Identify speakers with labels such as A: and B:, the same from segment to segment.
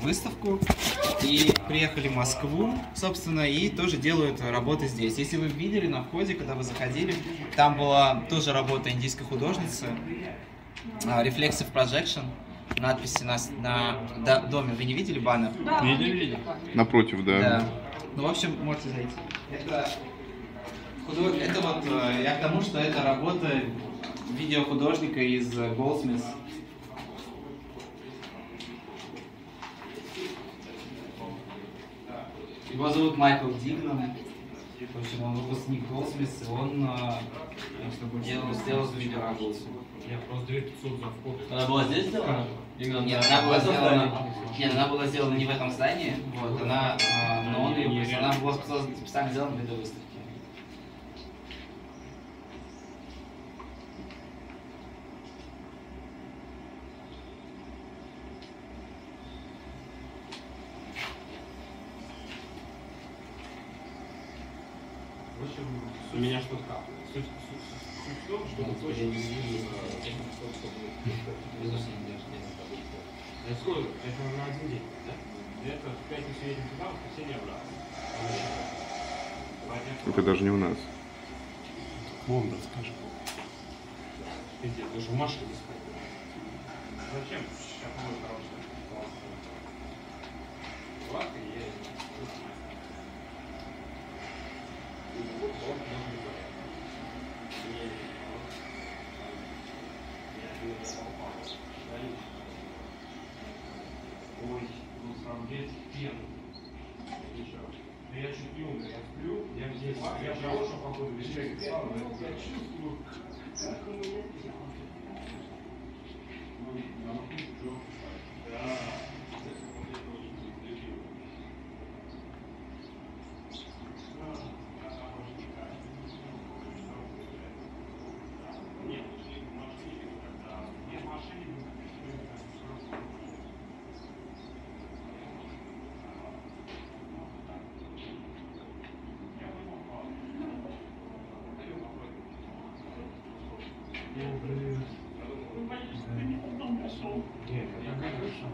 A: Выставку и приехали в Москву, собственно, и тоже делают работы здесь. Если вы видели на входе, когда вы заходили, там была тоже работа индийской художницы, а, Reflexive Projection, надписи на, на до- доме. Вы не видели баннер?
B: Видели, видели.
C: Напротив, да.
A: Да. Ну, в общем, можете зайти. Это, это вот, э, я к тому, что это работа видеохудожника из э, Goldsmiths. Его зовут Майкл Дигнан. В общем, он выпускник Goldsmiths, и он э, делал, сделал видеоработу.
B: Я просто 2500 за вход.
D: Она была здесь сделана?
A: Нет, она была сделана. Нет, она была сделана не в этом здании. Вот, она, а, но он ее она была специально специально сделана для этой выставки.
B: У меня что-то как? Суть, суть- суть- суть в том, что мы точно не видим э, этих стопов. Это сколько? Это на один день, да? Это в пятницу едем туда, в воскресенье обратно.
C: Это даже не у нас.
B: Бомба, скажем. Пиздец, даже в машине искать. Зачем? Сейчас будет хорошая классная. Ладно, я не знаю. Вот, вот, можно говорить. Не, я не попал. Ой, ну пена. Ничего. Да я чуть не умер, я сплю, я здесь, я хорошую погоду, но я чувствую, как у меня Да. Нет, в машине, когда... Не в машине, Нет, я конечно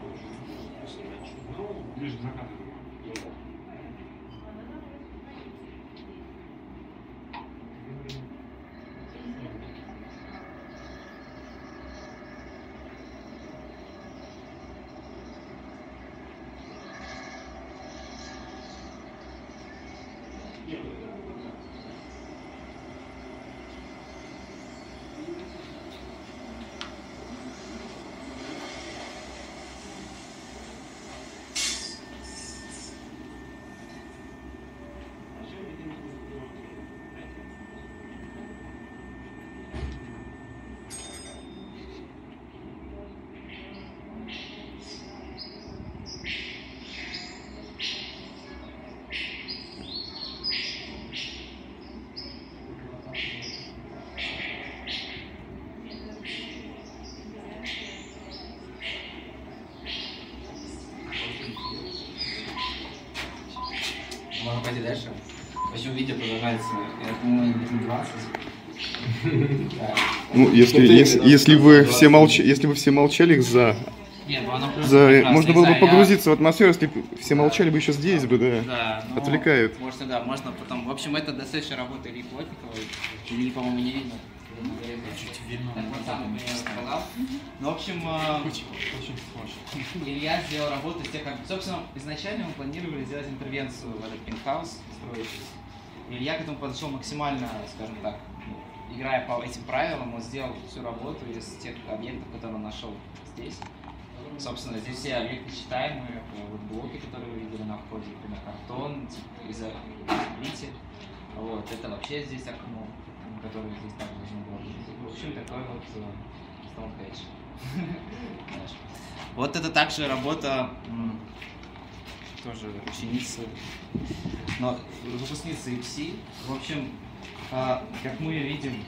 B: Ну, ближе к закату.
A: Можно пойти дальше? В общем, видео продолжается, я думаю, минут 20. Да.
C: Ну, если, если, если вы все молчали, если вы все молчали за,
A: Нет, ну
C: за можно было бы
A: я-
C: погрузиться в атмосферу, если бы все молчали бы еще здесь бы, да.
A: Да, ну,
C: Отвлекает.
A: Можно, да, можно потом. В общем, это достаточно работа Ильи Плотниковой. Ильи, по-моему, не видно. Чуть видно. Так, сказал. Ну, в общем, э, Илья сделал работу из тех, как... Собственно, изначально мы планировали сделать интервенцию в этот пентхаус, строить. Илья к этому подошел максимально, скажем так, ну, играя по этим правилам, он сделал всю работу из тех объектов, которые он нашел здесь. Собственно, здесь все объекты читаемые, э, вот блоки, которые вы видели на входе, например, картон, типа, из видите. Вот, это вообще здесь окно, м, которое здесь так должно было быть. В общем, такой вот э. Знаешь. Вот это также работа тоже ученицы, но выпускницы ИПСИ. В общем, а, как мы видим,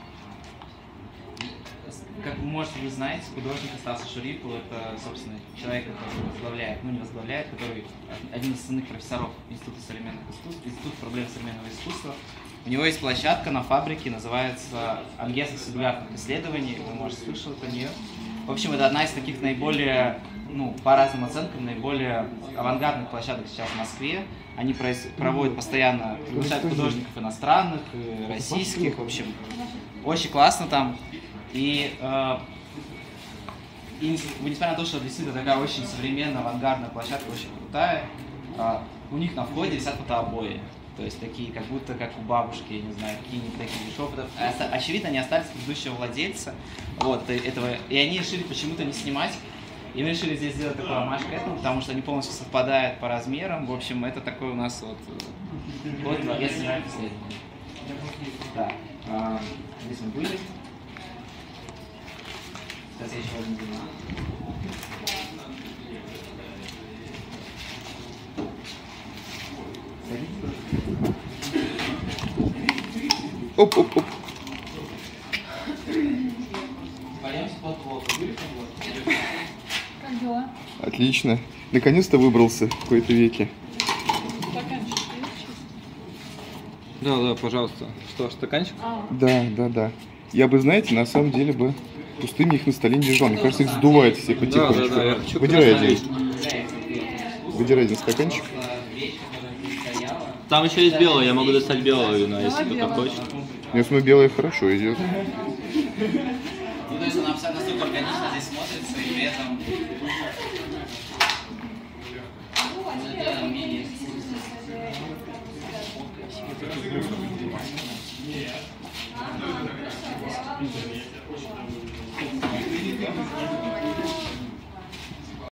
A: как вы, может, вы знаете, художник Стаса Шурипов это, собственно, человек, который возглавляет, ну не возглавляет, который один из основных профессоров Института современных искусств, Институт проблем современного искусства. У него есть площадка на фабрике, называется Ангеса сингулярных исследований, вы, может, слышали про нее. В общем, это одна из таких наиболее ну, по разным оценкам, наиболее авангардных площадок сейчас в Москве. Они проводят постоянно, приглашают художников иностранных, и российских, в общем, очень классно там. И, э, и нес- несмотря на то, что действительно такая очень современная, авангардная площадка, очень крутая, а, у них на входе висят фотообои. То есть такие, как будто как у бабушки, я не знаю, какие-нибудь такие дешевые. А Очевидно, они остались предыдущего владельца. Вот, этого. И они решили почему-то не снимать. И мы решили здесь сделать такой амаш к этому, потому что они полностью совпадают по размерам. В общем, это такой у нас вот... Вот, я снимаю последний. Так, а, здесь мы были. Сейчас я еще возьму блок?
D: Как дела?
C: Отлично. Наконец-то выбрался в какой-то веке.
E: Да, да, пожалуйста. Что, стаканчик?
D: А,
C: Да, да, да. Я бы, знаете, на самом деле бы пустыми их на столе не держал. Мне кажется, их сдувает все потихонечку.
E: да, да, хочу
C: Выдирай один. Выдирай один стаканчик.
E: Там еще есть белое, я могу достать белое вино, если кто-то хочет.
C: Я смотрю, белое хорошо идет.
A: Ну, то есть она абсолютно настолько органично здесь смотрится, и при этом...